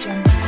Production.